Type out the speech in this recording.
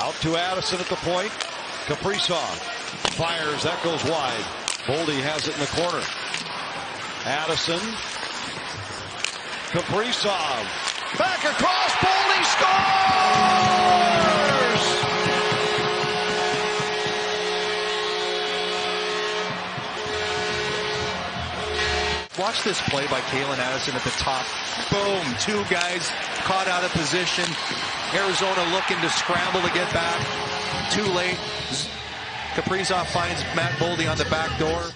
Out to Addison at the point. Kaprizov fires. That goes wide. Boldy has it in the corner. Addison. Kaprizov. Back across. Watch this play by Calen Addison at the top. Boom. Two guys caught out of position. Arizona looking to scramble to get back. Too late. Kaprizov finds Matt Boldy on the back door.